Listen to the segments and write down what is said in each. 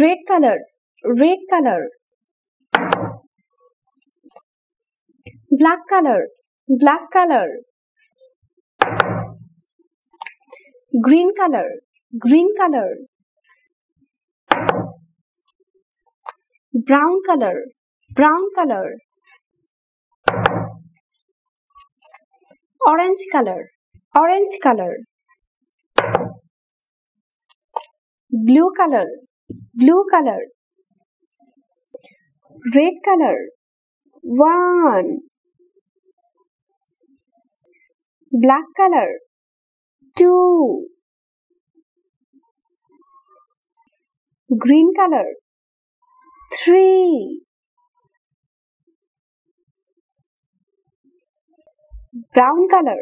red color red color. Black color black color. Green color green color. Brown color brown color. Orange color orange color. Blue color blue color red color one black color two green color three brown color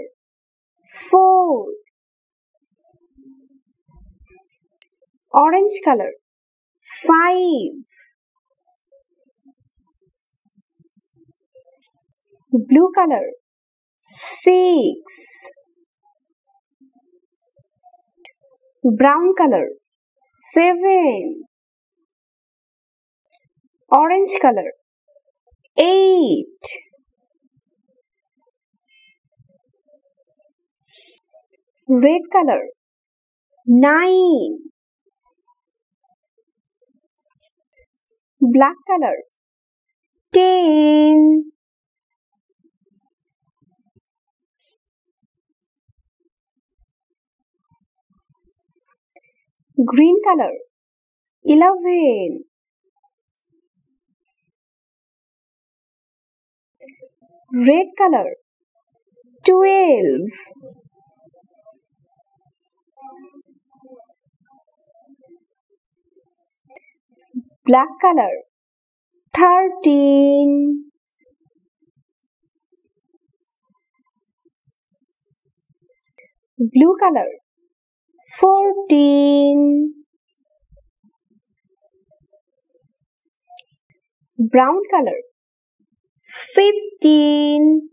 four orange color five. Blue color six. Brown color seven. Orange color eight. Red color nine black color. Ten green color. Eleven. Red color. Twelve black color. Thirteen. Blue color. Fourteen. Brown color. Fifteen.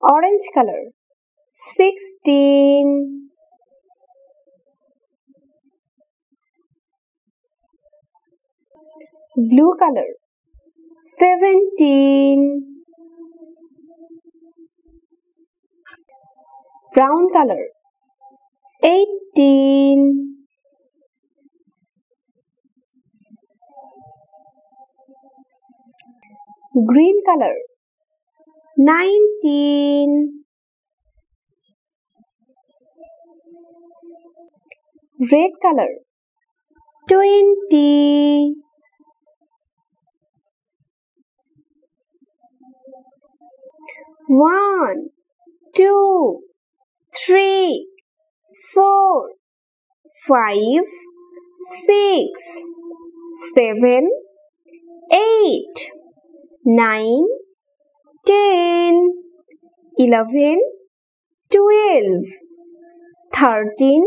Orange color sixteen. Blue color seventeen. Brown color eighteen. Green color nineteen red color Twenty. one two three four five six seven eight nine ten eleven twelve thirteen